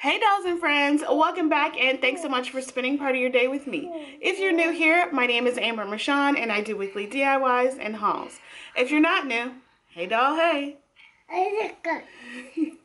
Hey dolls and friends, welcome back and thanks so much for spending part of your day with me. If you're new here, my name is Amber Michon and I do weekly DIYs and hauls. If you're not new, hey doll, hey.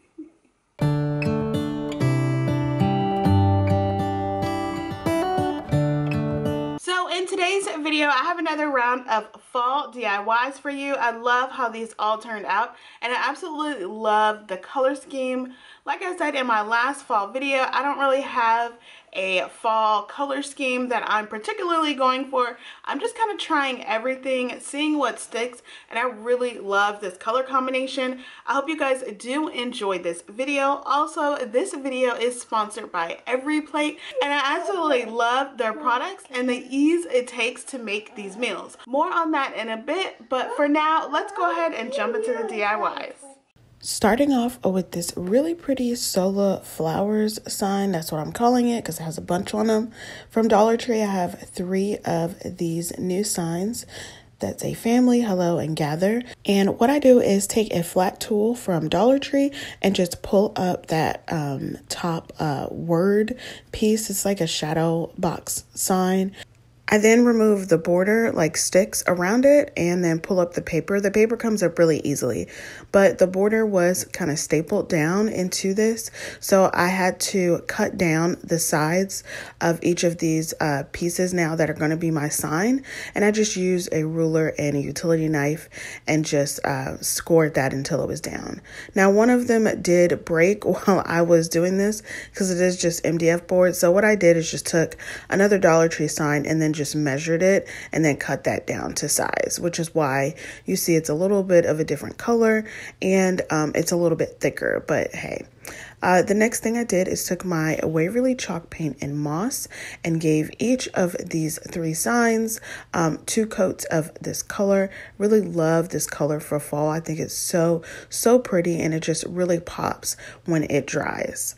So in today's video, I have another round of fall DIYs for you. I love how these all turned out and I absolutely love the color scheme. Like I said in my last fall video, I don't really have a fall color scheme that I'm particularly going for. I'm just kind of trying everything, seeing what sticks, and I really love this color combination. I hope you guys do enjoy this video. Also, this video is sponsored by EveryPlate, and I absolutely love their products and the ease it takes to make these meals. More on that in a bit, but for now, let's go ahead and jump into the DIYs. Starting off with this really pretty Sola Flowers sign. That's what I'm calling it because it has a bunch on them. From Dollar Tree, I have three of these new signs. That's a family, hello, and gather. And what I do is take a flat tool from Dollar Tree and just pull up that um, top uh, word piece. It's like a shadow box sign. I then remove the border like sticks around it and then pull up the paper. The paper comes up really easily, but the border was kind of stapled down into this. So I had to cut down the sides of each of these uh, pieces now that are going to be my sign. And I just used a ruler and a utility knife and just uh, scored that until it was down. Now, one of them did break while I was doing this because it is just MDF board. So what I did is just took another Dollar Tree sign and then just measured it and then cut that down to size, which is why you see it's a little bit of a different color and um, it's a little bit thicker, but hey. Uh, the next thing I did is took my Waverly chalk paint and moss and gave each of these three signs um, two coats of this color. Really love this color for fall. I think it's so, so pretty and it just really pops when it dries.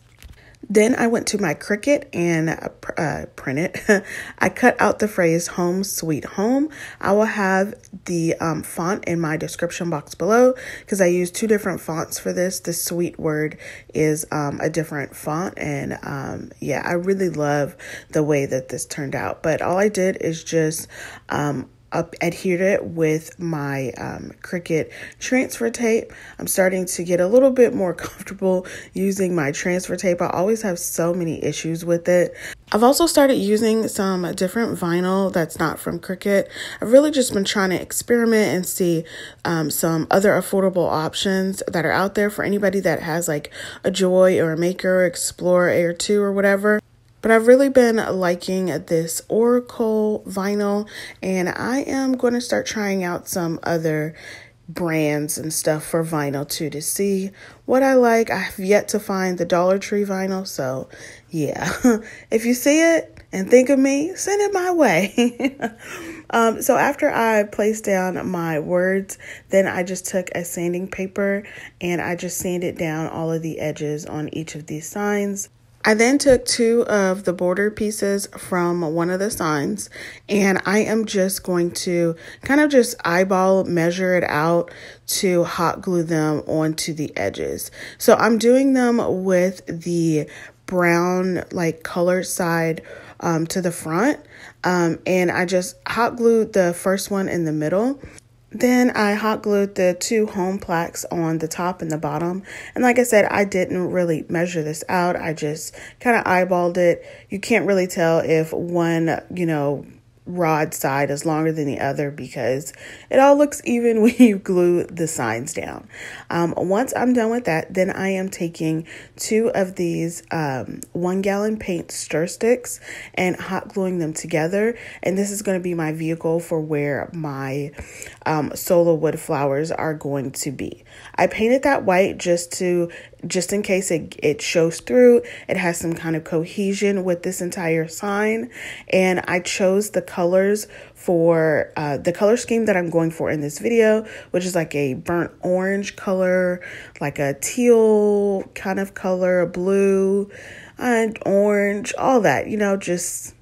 Then I went to my Cricut and uh, print it. I cut out the phrase home sweet home. I will have the um, font in my description box below because I use two different fonts for this. The sweet word is um, a different font. And um, yeah, I really love the way that this turned out. But all I did is just um, up adhered it with my um, Cricut transfer tape. I'm starting to get a little bit more comfortable using my transfer tape. I always have so many issues with it. I've also started using some different vinyl that's not from Cricut. I've really just been trying to experiment and see um, some other affordable options that are out there for anybody that has like a Joy or a Maker, Explorer Air 2 or whatever. But I've really been liking this Oracal vinyl, and I am going to start trying out some other brands and stuff for vinyl too to see what I like. I have yet to find the Dollar Tree vinyl, so yeah. if you see it and think of me, send it my way. um, so after I placed down my words, then I just took a sanding paper and I just sanded down all of the edges on each of these signs. I then took two of the border pieces from one of the signs and I am just going to kind of just eyeball measure it out to hot glue them onto the edges. So I'm doing them with the brown like colored side um, to the front um, and I just hot glued the first one in the middle then I hot glued the two home plaques on the top and the bottom. And like I said, I didn't really measure this out. I just kind of eyeballed it. You can't really tell if one, you know, rod side is longer than the other because it all looks even when you glue the signs down. Um, once I'm done with that, then I am taking two of these um, one gallon paint stir sticks and hot gluing them together. And this is going to be my vehicle for where my um, Sola wood flowers are going to be. I painted that white just to just in case it, it shows through. It has some kind of cohesion with this entire sign. And I chose the colors for uh, the color scheme that I'm going for in this video, which is like a burnt orange color, like a teal kind of color, a blue and orange, all that, you know, just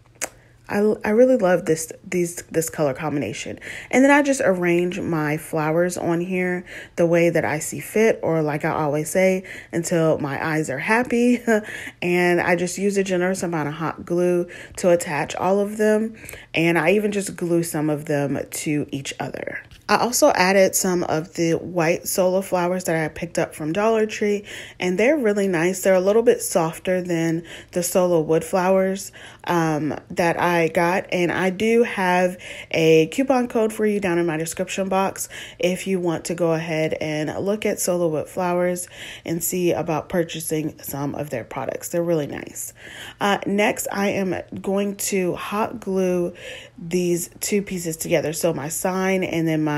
I, I really love this these this color combination. And then I just arrange my flowers on here the way that I see fit or like I always say until my eyes are happy. and I just use a generous amount of hot glue to attach all of them and I even just glue some of them to each other. I also added some of the white Sola flowers that I picked up from Dollar Tree, and they're really nice. They're a little bit softer than the Sola wood flowers um, that I got, and I do have a coupon code for you down in my description box if you want to go ahead and look at Sola wood flowers and see about purchasing some of their products. They're really nice. Uh, next, I am going to hot glue these two pieces together. So my sign and then my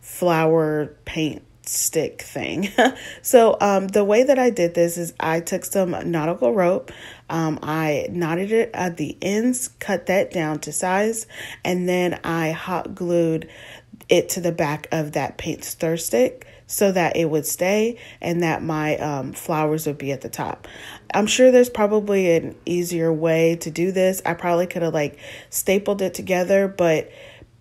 flower paint stick thing. so um, the way that I did this is I took some nautical rope. Um, I knotted it at the ends, cut that down to size, and then I hot glued it to the back of that paint stir stick so that it would stay and that my um, flowers would be at the top. I'm sure there's probably an easier way to do this. I probably could have like stapled it together, but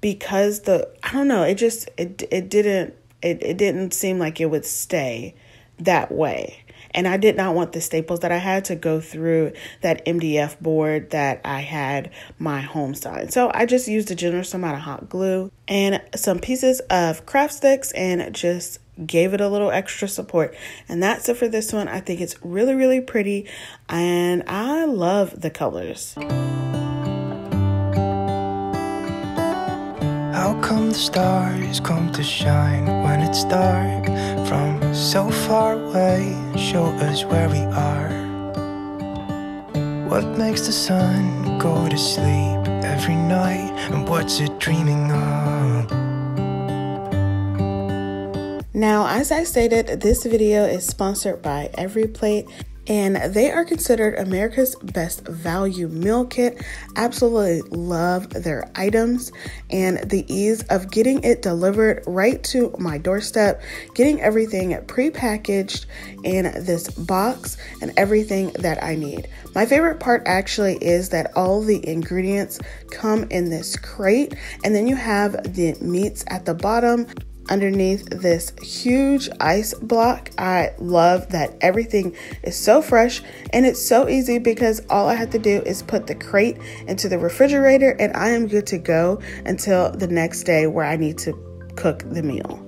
because the I don't know, it just it it didn't it, it didn't seem like it would stay that way. And I did not want the staples that I had to go through that MDF board that I had my home sign. So I just used a generous amount of hot glue and some pieces of craft sticks and just gave it a little extra support. And that's it for this one. I think it's really, really pretty and I love the colors. How come the stars come to shine when it's dark from so far away? Show us where we are. What makes the sun go to sleep every night? And what's it dreaming of? Now, as I stated, this video is sponsored by EveryPlate and they are considered America's best value meal kit. Absolutely love their items and the ease of getting it delivered right to my doorstep, getting everything prepackaged in this box and everything that I need. My favorite part actually is that all the ingredients come in this crate and then you have the meats at the bottom underneath this huge ice block. I love that everything is so fresh and it's so easy because all I have to do is put the crate into the refrigerator and I am good to go until the next day where I need to cook the meal.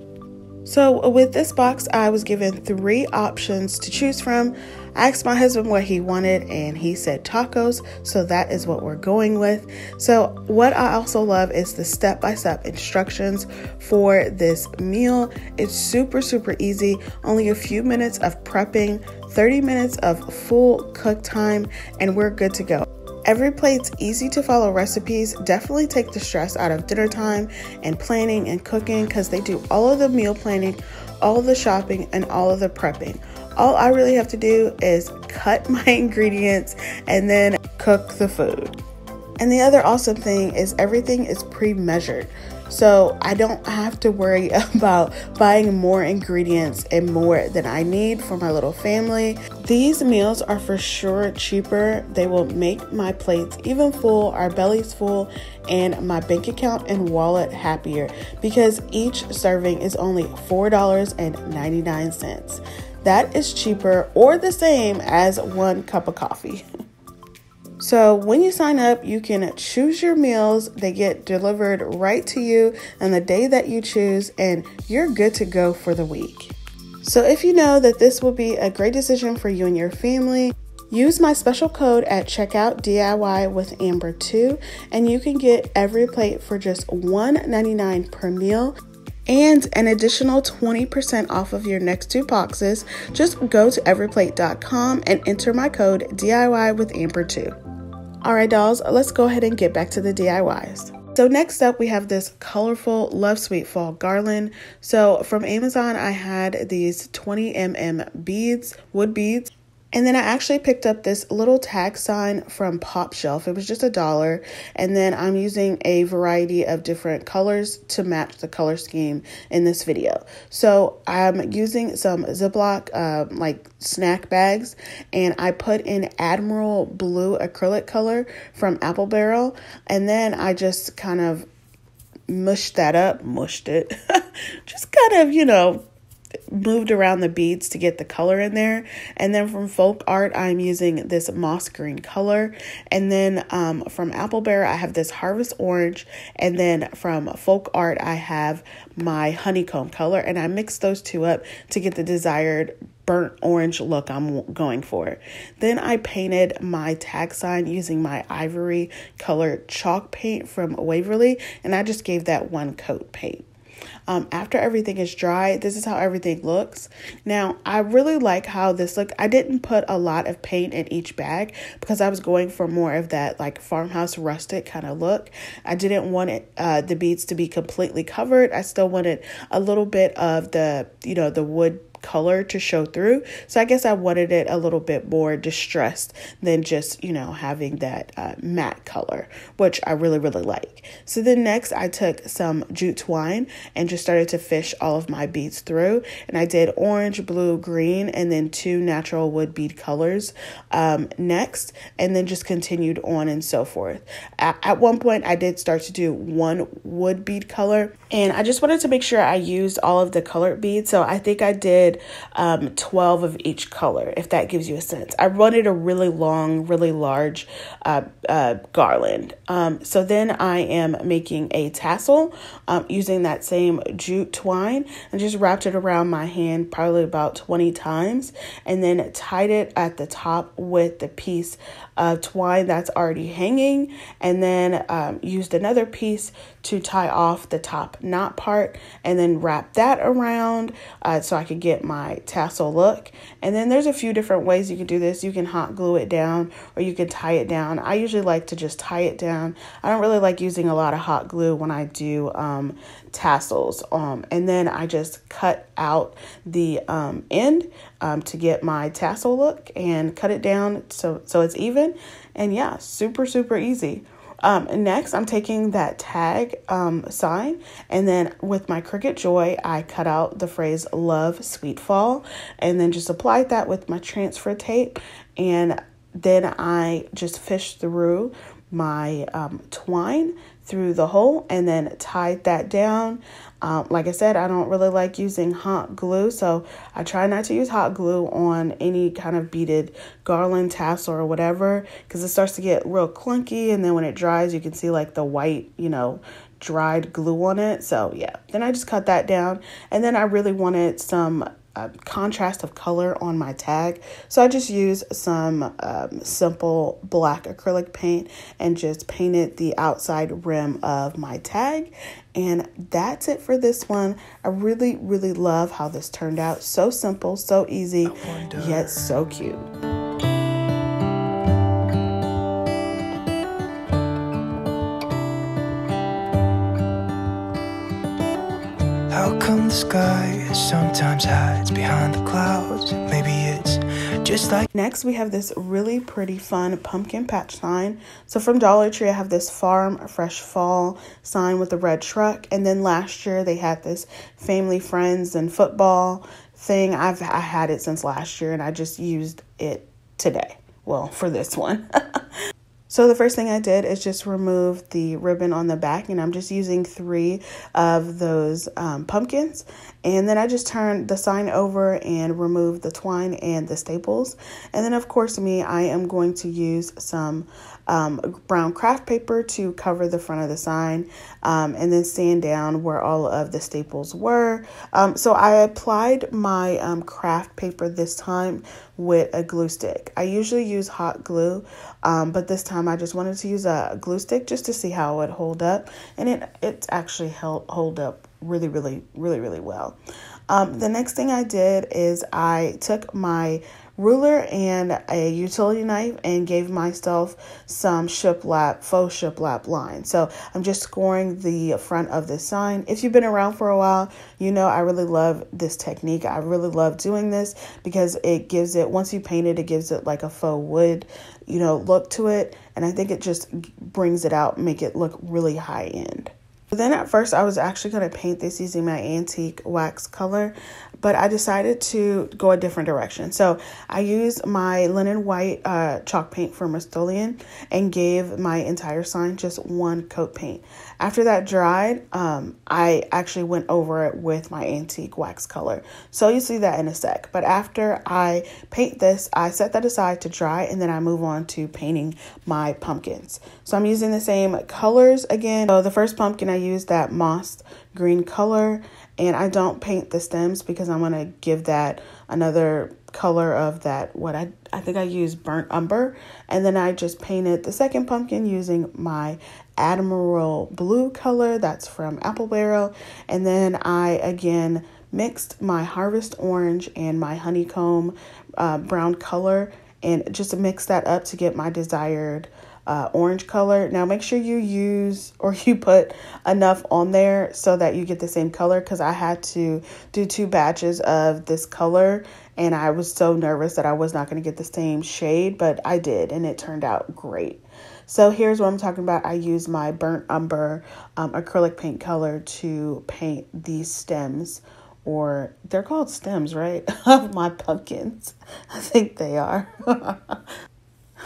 So, with this box, I was given three options to choose from. I asked my husband what he wanted, and he said tacos. So that is what we're going with. So, what I also love is the step by step instructions for this meal. It's super, super easy, only a few minutes of prepping, 30 minutes of full cook time, and we're good to go. EveryPlate's easy to follow recipes definitely take the stress out of dinner time and planning and cooking because they do all of the meal planning, all the shopping, and all of the prepping. All I really have to do is cut my ingredients and then cook the food. And the other awesome thing is everything is pre measured. So I don't have to worry about buying more ingredients and more than I need for my little family. These meals are for sure cheaper. They will make my plates even full, our bellies full, and my bank account and wallet happier because each serving is only $4.99. That is cheaper or the same as one cup of coffee. So, when you sign up, you can choose your meals. They get delivered right to you on the day that you choose, and you're good to go for the week. So, if you know that this will be a great decision for you and your family, use my special code at checkout DIY with Amber 2, and you can get EveryPlate for just $1.99 per meal and an additional 20% off of your next two boxes. Just go to everyplate.com and enter my code DIY with Amber 2. All right, dolls, let's go ahead and get back to the DIYs. So next up, we have this colorful Love Sweet Fall garland. So from Amazon, I had these 20 mm beads, wood beads. And then I actually picked up this little tag sign from Pop Shelf. It was just a dollar. And then I'm using a variety of different colors to match the color scheme in this video. So I'm using some Ziploc um, like snack bags and I put in Admiral Blue acrylic color from Apple Barrel. And then I just kind of mushed that up, mushed it, just kind of, you know, moved around the beads to get the color in there. And then from Folk Art, I'm using this moss green color. And then um, from Apple Barrel, I have this Harvest Orange. And then from Folk Art, I have my honeycomb color. And I mixed those two up to get the desired burnt orange look I'm going for. Then I painted my tag sign using my ivory colored chalk paint from Waverly. And I just gave that one coat paint. Um, after everything is dry, this is how everything looks. Now, I really like how this looked. I didn't put a lot of paint in each bag because I was going for more of that like farmhouse rustic kind of look. I didn't want it uh, the beads to be completely covered. I still wanted a little bit of the, you know, the wood color to show through. So I guess I wanted it a little bit more distressed than just, you know, having that uh, matte color, which I really, really like. So then next I took some jute twine and just started to fish all of my beads through. And I did orange, blue, green, and then two natural wood bead colors um, next, and then just continued on and so forth. At, at one point, I did start to do one wood bead color, and I just wanted to make sure I used all of the colored beads. So I think I did did um, 12 of each color, if that gives you a sense. I wanted a really long, really large uh, uh, garland. Um, so then I am making a tassel um, using that same jute twine and just wrapped it around my hand probably about 20 times and then tied it at the top with the piece of twine that's already hanging and then um, used another piece to tie off the top knot part and then wrap that around uh, so I could get my tassel look. And then there's a few different ways you can do this. You can hot glue it down or you can tie it down. I usually like to just tie it down. I don't really like using a lot of hot glue when I do um, tassels. Um, and then I just cut out the um, end um, to get my tassel look and cut it down so, so it's even. And yeah, super, super easy. Um, next, I'm taking that tag um, sign and then with my Cricut Joy, I cut out the phrase love sweet fall and then just applied that with my transfer tape. And then I just fished through my um, twine through the hole and then tied that down. Um, like I said, I don't really like using hot glue, so I try not to use hot glue on any kind of beaded garland, tassel, or whatever, because it starts to get real clunky, and then when it dries, you can see like the white, you know, dried glue on it. So yeah, then I just cut that down, and then I really wanted some uh, contrast of color on my tag. So I just used some um, simple black acrylic paint and just painted the outside rim of my tag. And that's it for this one. I really, really love how this turned out. So simple, so easy, yet so cute. The sky sometimes hides behind the clouds? Maybe it's just like next we have this really pretty fun pumpkin patch sign. So from Dollar Tree I have this farm fresh fall sign with a red truck and then last year they had this family friends and football thing. I've I had it since last year and I just used it today. Well, for this one. So the first thing I did is just remove the ribbon on the back and I'm just using three of those um, pumpkins. And then I just turned the sign over and removed the twine and the staples. And then of course me, I am going to use some um, brown craft paper to cover the front of the sign um, and then sand down where all of the staples were. Um, so I applied my um, craft paper this time with a glue stick. I usually use hot glue, um, but this time I just wanted to use a glue stick just to see how it would hold up. And it, it's actually held, hold up really, really, really, really well. Um, the next thing I did is I took my ruler and a utility knife and gave myself some shiplap, faux shiplap line. So I'm just scoring the front of this sign. If you've been around for a while, you know I really love this technique. I really love doing this because it gives it, once you paint it, it gives it like a faux wood, you know, look to it. And I think it just brings it out, make it look really high end. Then at first I was actually going to paint this using my antique wax color, but I decided to go a different direction. So I used my linen white uh, chalk paint from Rust-Oleum and gave my entire sign just one coat paint. After that dried, um, I actually went over it with my antique wax color. So you see that in a sec. But after I paint this, I set that aside to dry and then I move on to painting my pumpkins. So I'm using the same colors again. So the first pumpkin I used that moss green color and I don't paint the stems because I'm going to give that another color of that what I I think I used burnt umber. And then I just painted the second pumpkin using my Admiral blue color that's from Apple Barrel and then I again mixed my harvest orange and my honeycomb uh, brown color and just mix that up to get my desired uh, orange color. Now make sure you use or you put enough on there so that you get the same color because I had to do two batches of this color and I was so nervous that I was not going to get the same shade, but I did and it turned out great. So here's what I'm talking about. I use my burnt umber um, acrylic paint color to paint these stems or they're called stems, right? Of my pumpkins. I think they are.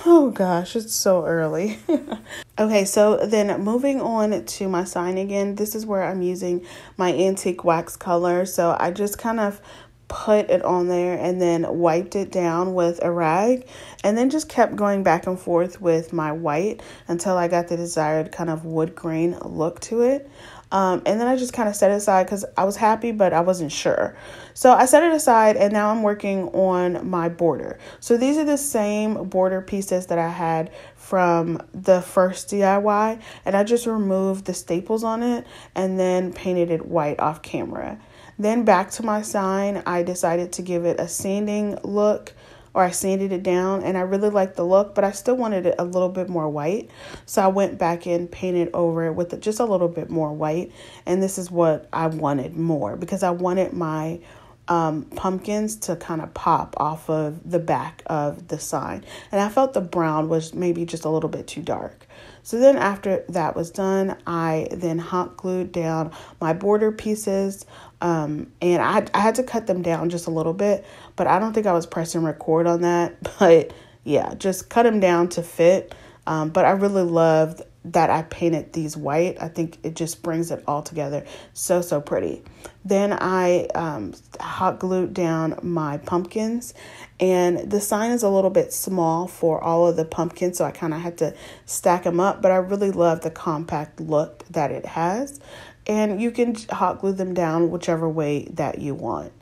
Oh gosh, it's so early. okay, so then moving on to my sign again, this is where I'm using my antique wax color. So I just kind of put it on there and then wiped it down with a rag and then just kept going back and forth with my white until I got the desired kind of wood grain look to it. Um, and then I just kind of set it aside because I was happy, but I wasn't sure. So I set it aside and now I'm working on my border. So these are the same border pieces that I had from the first DIY and I just removed the staples on it and then painted it white off camera. Then back to my sign, I decided to give it a sanding look or I sanded it down and I really liked the look, but I still wanted it a little bit more white. So I went back and painted over it with just a little bit more white. And this is what I wanted more because I wanted my um, pumpkins to kind of pop off of the back of the sign. And I felt the brown was maybe just a little bit too dark. So then after that was done, I then hot glued down my border pieces. Um, and I, I had to cut them down just a little bit, but I don't think I was pressing record on that. But yeah, just cut them down to fit. Um, but I really loved that I painted these white. I think it just brings it all together so, so pretty. Then I um, hot glued down my pumpkins, and the sign is a little bit small for all of the pumpkins, so I kind of had to stack them up, but I really love the compact look that it has. And you can hot glue them down whichever way that you want.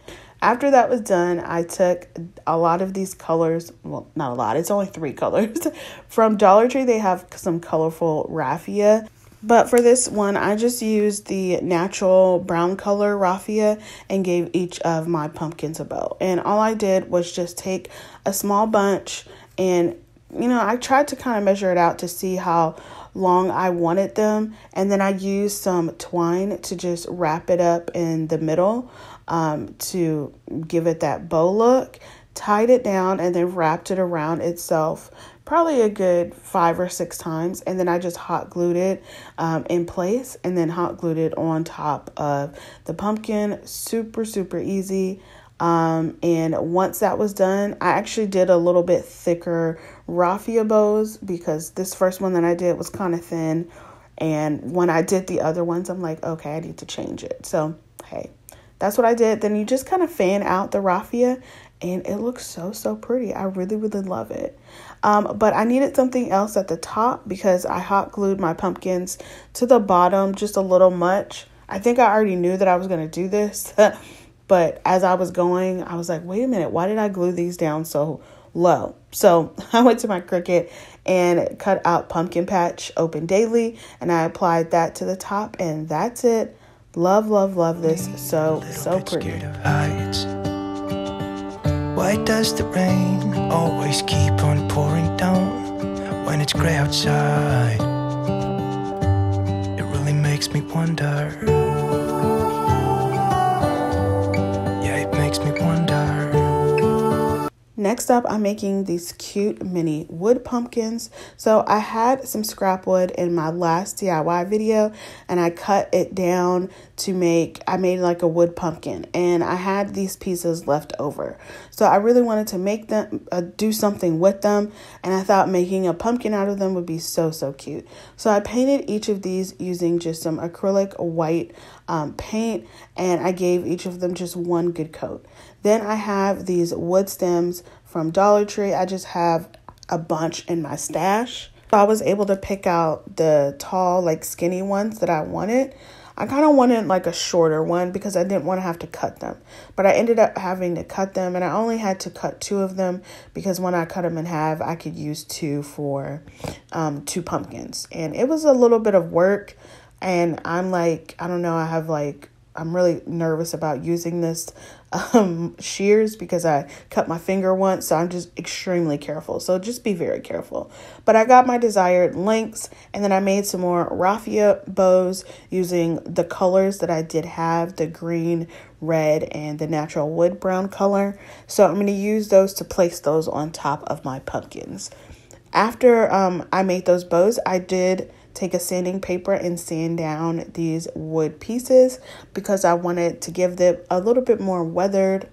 After that was done, I took a lot of these colors, well, not a lot, it's only three colors. From Dollar Tree, they have some colorful raffia. But for this one, I just used the natural brown color raffia and gave each of my pumpkins a bow. And all I did was just take a small bunch and, you know, I tried to kind of measure it out to see how long I wanted them. And then I used some twine to just wrap it up in the middle um, to give it that bow look, tied it down, and then wrapped it around itself probably a good five or six times. And then I just hot glued it um, in place and then hot glued it on top of the pumpkin. Super, super easy. Um, and once that was done, I actually did a little bit thicker raffia bows because this first one that I did was kind of thin. And when I did the other ones, I'm like, okay, I need to change it. So, hey, that's what I did. Then you just kind of fan out the raffia and it looks so, so pretty. I really, really love it. Um, but I needed something else at the top because I hot glued my pumpkins to the bottom just a little much. I think I already knew that I was going to do this. but as I was going, I was like, wait a minute, why did I glue these down so low? So I went to my Cricut and cut out Pumpkin Patch Open Daily and I applied that to the top and that's it Love, love, love this. So, so pretty. Why does the rain always keep on pouring down when it's gray outside? It really makes me wonder. Next up, I'm making these cute mini wood pumpkins. So I had some scrap wood in my last DIY video and I cut it down to make, I made like a wood pumpkin and I had these pieces left over. So I really wanted to make them, uh, do something with them and I thought making a pumpkin out of them would be so, so cute. So I painted each of these using just some acrylic white um, paint and I gave each of them just one good coat. Then I have these wood stems from Dollar Tree. I just have a bunch in my stash. So I was able to pick out the tall, like skinny ones that I wanted. I kind of wanted like a shorter one because I didn't want to have to cut them. But I ended up having to cut them and I only had to cut two of them because when I cut them in half, I could use two for um, two pumpkins. And it was a little bit of work. And I'm like, I don't know, I have like, I'm really nervous about using this um, shears because I cut my finger once, so I'm just extremely careful. So just be very careful. But I got my desired lengths, and then I made some more raffia bows using the colors that I did have the green, red, and the natural wood brown color. So I'm going to use those to place those on top of my pumpkins. After um, I made those bows, I did take a sanding paper and sand down these wood pieces because I wanted to give them a little bit more weathered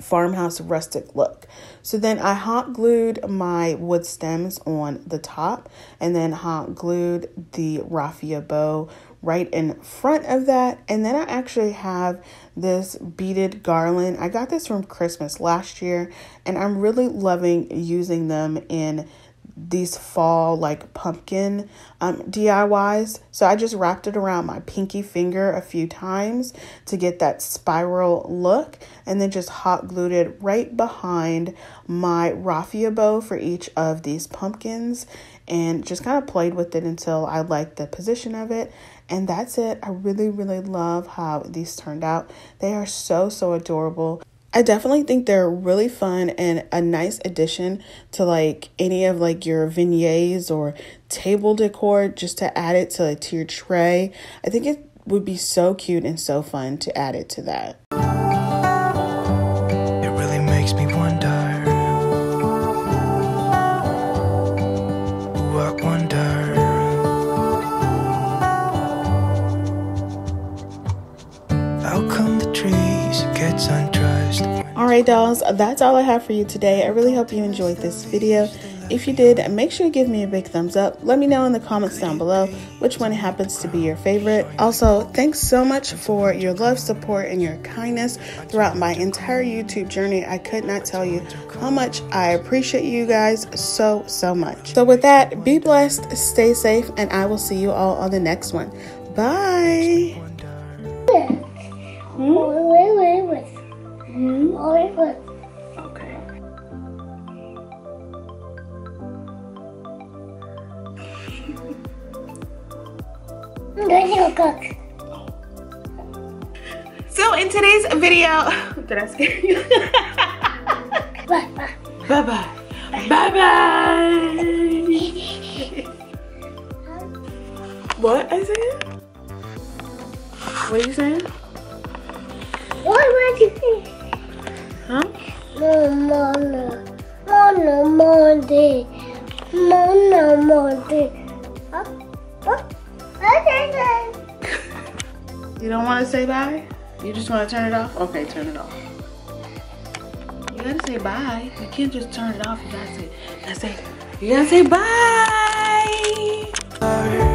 farmhouse rustic look. So then I hot glued my wood stems on the top and then hot glued the raffia bow right in front of that. And then I actually have this beaded garland. I got this from Christmas last year and I'm really loving using them in these fall like pumpkin um, DIYs. So I just wrapped it around my pinky finger a few times to get that spiral look and then just hot glued it right behind my raffia bow for each of these pumpkins and just kind of played with it until I liked the position of it. And that's it. I really, really love how these turned out. They are so, so adorable. I definitely think they're really fun and a nice addition to like any of like your vignettes or table decor just to add it to, like, to your tray. I think it would be so cute and so fun to add it to that. Alright dolls, that's all I have for you today. I really hope you enjoyed this video. If you did, make sure you give me a big thumbs up. Let me know in the comments down below which one happens to be your favorite. Also, thanks so much for your love, support, and your kindness throughout my entire YouTube journey. I could not tell you how much I appreciate you guys so, so much. So with that, be blessed, stay safe, and I will see you all on the next one. Bye! Hmm? Okay. So in today's video, did I scare you? bye bye. Bye bye. Bye bye. what I said? What are you saying? To say bye? You just want to turn it off? Okay, turn it off. You gotta say bye. You can't just turn it off. You gotta say, you gotta say, you gotta say bye.